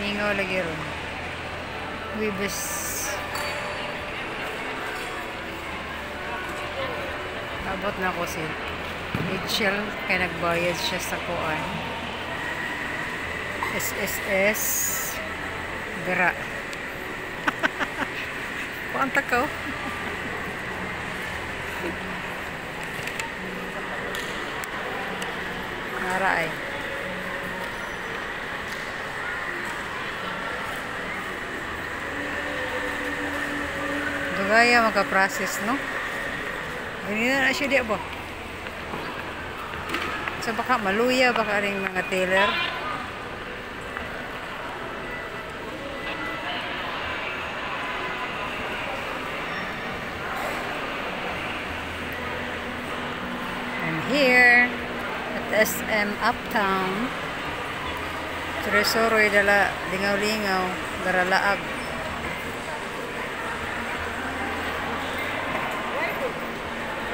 Mingaw lagi ron. Wibes. Abot na ko si Rachel kaya nagbayad siya sa kuan. SSS Dra. Kuan takaw. Nara ay. Dugaya maka-process no. Ganina na siya di ba? So baka maluya baka ring mga tailor. I'm here at SM Uptown. Tresoroy dala lingaw-lingaw, garalaag.